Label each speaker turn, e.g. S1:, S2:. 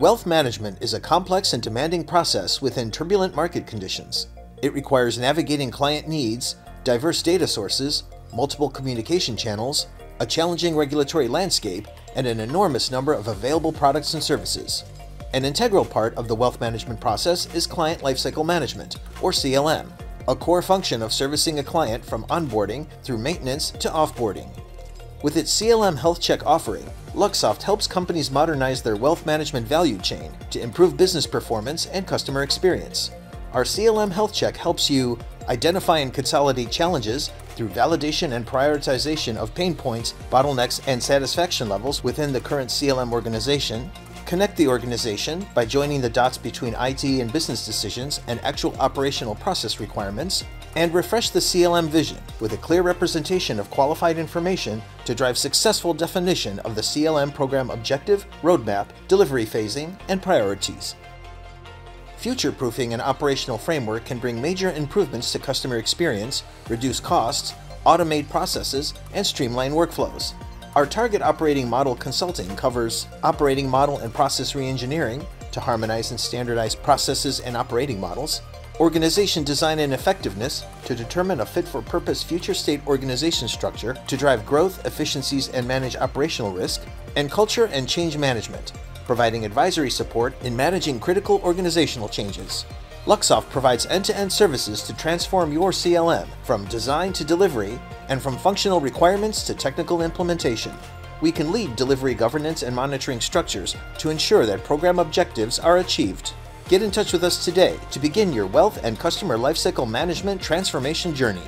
S1: Wealth management is a complex and demanding process within turbulent market conditions. It requires navigating client needs, diverse data sources, multiple communication channels, a challenging regulatory landscape, and an enormous number of available products and services. An integral part of the wealth management process is Client Lifecycle Management, or CLM, a core function of servicing a client from onboarding through maintenance to offboarding. With its CLM Health Check offering, Luxoft helps companies modernize their wealth management value chain to improve business performance and customer experience. Our CLM Health Check helps you identify and consolidate challenges through validation and prioritization of pain points, bottlenecks, and satisfaction levels within the current CLM organization, connect the organization by joining the dots between IT and business decisions and actual operational process requirements, and refresh the CLM vision with a clear representation of qualified information to drive successful definition of the CLM program objective, roadmap, delivery phasing, and priorities. Future proofing an operational framework can bring major improvements to customer experience, reduce costs, automate processes, and streamline workflows. Our target operating model consulting covers operating model and process reengineering to harmonize and standardize processes and operating models, organization design and effectiveness to determine a fit for purpose future state organization structure to drive growth, efficiencies, and manage operational risk, and culture and change management, providing advisory support in managing critical organizational changes. Luxoft provides end-to-end services to transform your CLM from design to delivery and from functional requirements to technical implementation. We can lead delivery governance and monitoring structures to ensure that program objectives are achieved. Get in touch with us today to begin your wealth and customer lifecycle management transformation journey.